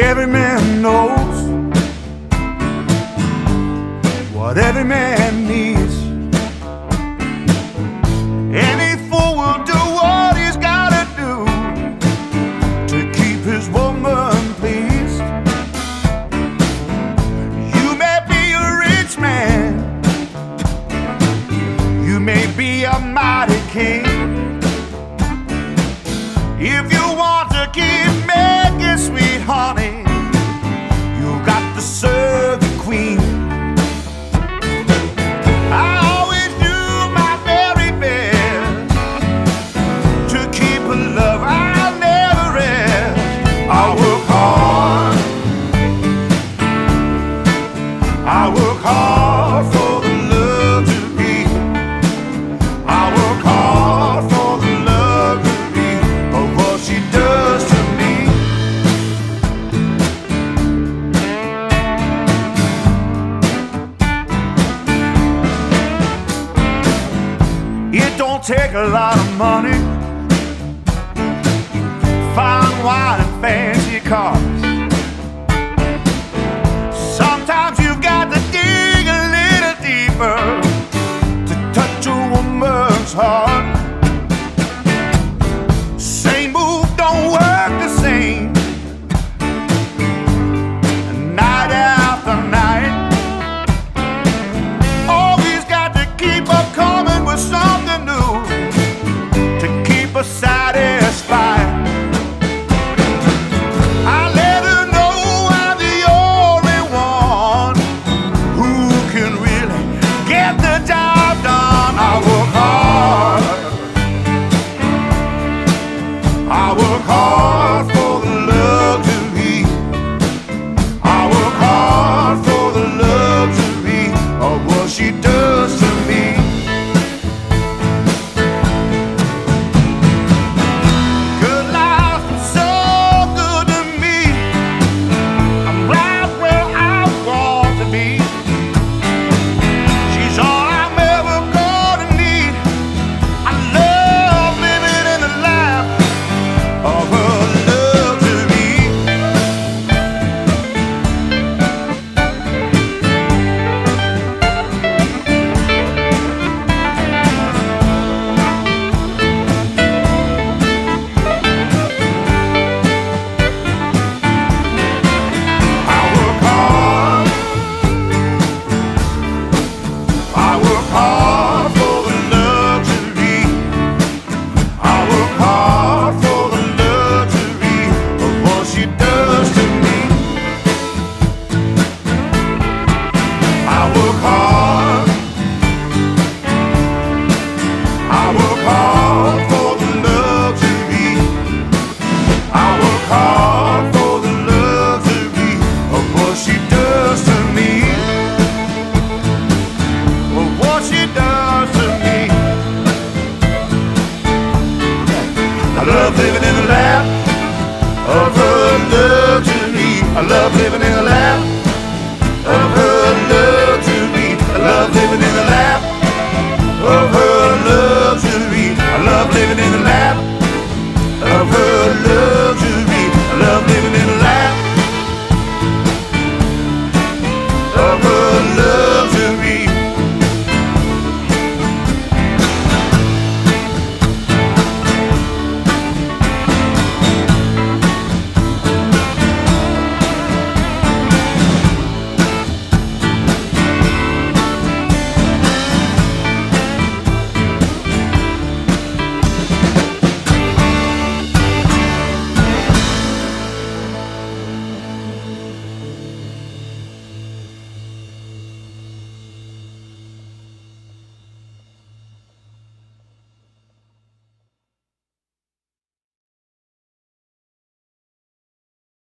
every man knows what every man needs. Any fool will do what he's gotta do to keep his woman pleased. You may be a rich man, you may be a mighty king. If you want to keep take a lot of money. Fine wine and fancy cars. Sometimes you've got to dig a little deeper to touch a woman's heart. she does. Oh. in the lap of a love to me. I love living